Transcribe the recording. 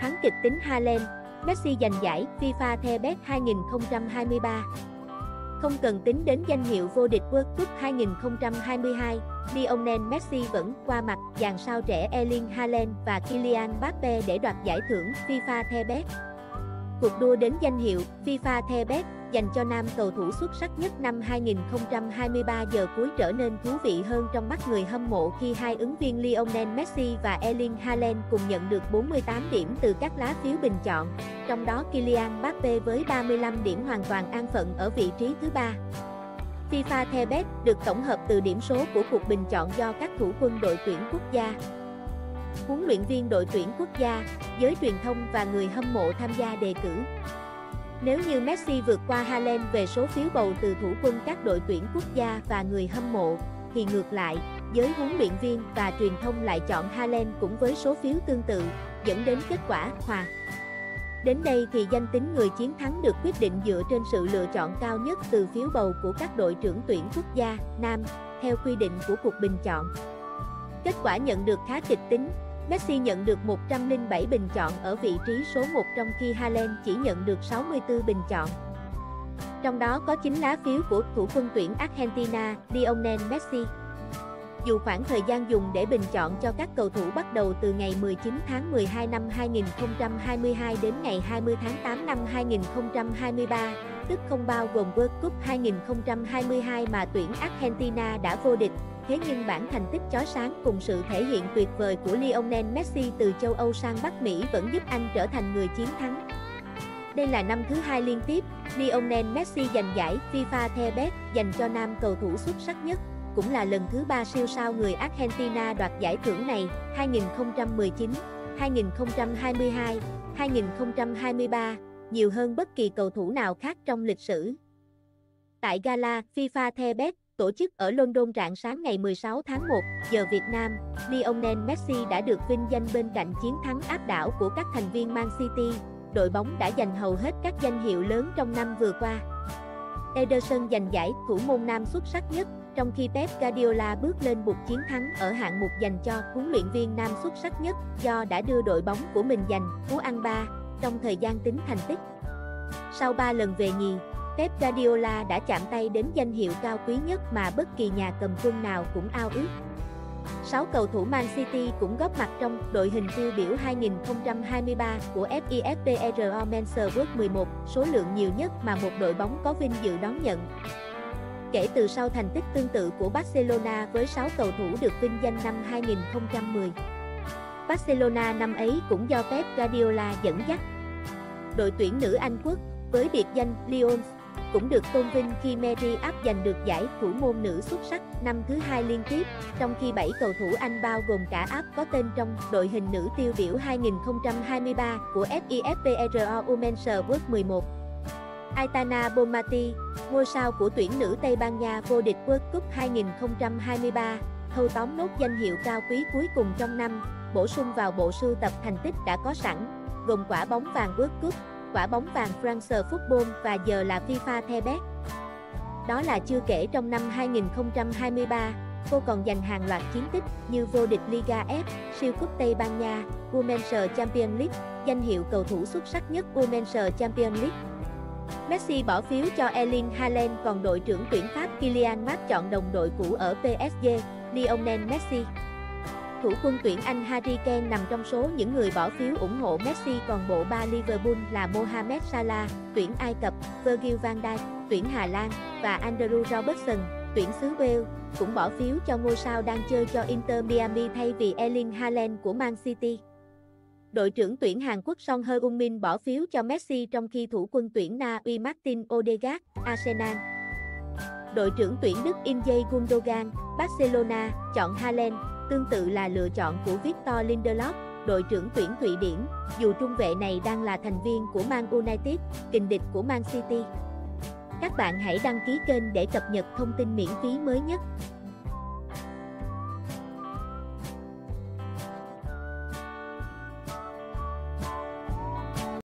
Thắng kịch tính Haaland, Messi giành giải FIFA The Best 2023. Không cần tính đến danh hiệu vô địch World Cup 2022, Lionel Messi vẫn qua mặt dàn sao trẻ Erling Haaland và Kylian Mbappe để đoạt giải thưởng FIFA The Best. Cuộc đua đến danh hiệu FIFA The Best dành cho nam cầu thủ xuất sắc nhất năm 2023 giờ cuối trở nên thú vị hơn trong mắt người hâm mộ khi hai ứng viên Lionel Messi và Erling Haaland cùng nhận được 48 điểm từ các lá phiếu bình chọn, trong đó Kylian Mbappe với 35 điểm hoàn toàn an phận ở vị trí thứ ba. FIFA The Best được tổng hợp từ điểm số của cuộc bình chọn do các thủ quân đội tuyển quốc gia, huấn luyện viên đội tuyển quốc gia, giới truyền thông và người hâm mộ tham gia đề cử. Nếu như Messi vượt qua Haaland về số phiếu bầu từ thủ quân các đội tuyển quốc gia và người hâm mộ, thì ngược lại, giới huấn luyện viên và truyền thông lại chọn Haaland cũng với số phiếu tương tự, dẫn đến kết quả hòa. Đến đây thì danh tính người chiến thắng được quyết định dựa trên sự lựa chọn cao nhất từ phiếu bầu của các đội trưởng tuyển quốc gia, nam, theo quy định của cuộc bình chọn. Kết quả nhận được khá kịch tính, Messi nhận được 107 bình chọn ở vị trí số 1 trong khi Haaland chỉ nhận được 64 bình chọn. Trong đó có 9 lá phiếu của thủ quân tuyển Argentina, Lionel Messi. Dù khoảng thời gian dùng để bình chọn cho các cầu thủ bắt đầu từ ngày 19 tháng 12 năm 2022 đến ngày 20 tháng 8 năm 2023, tức không bao gồm World Cup 2022 mà tuyển Argentina đã vô địch, thế nhưng bản thành tích chói sáng cùng sự thể hiện tuyệt vời của Lionel Messi từ châu Âu sang Bắc Mỹ vẫn giúp anh trở thành người chiến thắng. Đây là năm thứ hai liên tiếp, Lionel Messi giành giải FIFA The Best dành cho nam cầu thủ xuất sắc nhất, cũng là lần thứ ba siêu sao người Argentina đoạt giải thưởng này, 2019, 2022, 2023, nhiều hơn bất kỳ cầu thủ nào khác trong lịch sử. Tại gala FIFA The Best tổ chức ở London rạng sáng ngày 16 tháng 1 giờ Việt Nam, Lionel Messi đã được vinh danh bên cạnh chiến thắng áp đảo của các thành viên Man City, đội bóng đã giành hầu hết các danh hiệu lớn trong năm vừa qua. Ederson giành giải thủ môn nam xuất sắc nhất, trong khi Pep Guardiola bước lên bục chiến thắng ở hạng mục dành cho huấn luyện viên nam xuất sắc nhất do đã đưa đội bóng của mình giành cú ăn ba trong thời gian tính thành tích. Sau 3 lần về nhì, Pep Guardiola đã chạm tay đến danh hiệu cao quý nhất mà bất kỳ nhà cầm quân nào cũng ao ước. 6 cầu thủ Man City cũng góp mặt trong đội hình tiêu biểu 2023 của FIFPRO Men's World 11, số lượng nhiều nhất mà một đội bóng có vinh dự đón nhận. Kể từ sau thành tích tương tự của Barcelona với 6 cầu thủ được vinh danh năm 2010. Barcelona năm ấy cũng do Pep Guardiola dẫn dắt. Đội tuyển nữ Anh quốc, với biệt danh Lions, cũng được tôn vinh khi Mary áp giành được giải thủ môn nữ xuất sắc năm thứ hai liên tiếp, trong khi 7 cầu thủ Anh bao gồm cả áp có tên trong đội hình nữ tiêu biểu 2023 của FIFPRO Women's World 11. Aitana Bonmati, ngôi sao của tuyển nữ Tây Ban Nha vô địch World Cup 2023, thâu tóm nốt danh hiệu cao quý cuối cùng trong năm, bổ sung vào bộ sưu tập thành tích đã có sẵn, gồm quả bóng vàng World Cup, quả bóng vàng France Football và giờ là FIFA The Best. Đó là chưa kể trong năm 2023, cô còn giành hàng loạt chiến tích như vô địch Liga F, siêu cúp Tây Ban Nha, Women's Champions League, danh hiệu cầu thủ xuất sắc nhất Women's Champions League. Messi bỏ phiếu cho Erling Haaland còn đội trưởng tuyển Pháp Kylian Mbappe chọn đồng đội cũ ở PSG, Lionel Messi. Thủ quân tuyển Anh Harry Kane nằm trong số những người bỏ phiếu ủng hộ Messi còn bộ ba Liverpool là Mohamed Salah, tuyển Ai Cập, Virgil van Dijk, tuyển Hà Lan và Andrew Robertson, tuyển xứ Wales, cũng bỏ phiếu cho ngôi sao đang chơi cho Inter Miami thay vì Erling Haaland của Man City. Đội trưởng tuyển Hàn Quốc Son Heung-min bỏ phiếu cho Messi trong khi thủ quân tuyển Na Uy Martin Odegaard, Arsenal. Đội trưởng tuyển Đức Injay Gundogan, Barcelona, chọn Haaland, tương tự là lựa chọn của Victor Lindelof, đội trưởng tuyển Thụy Điển, dù trung vệ này đang là thành viên của Man United, kình địch của Man City. Các bạn hãy đăng ký kênh để cập nhật thông tin miễn phí mới nhất.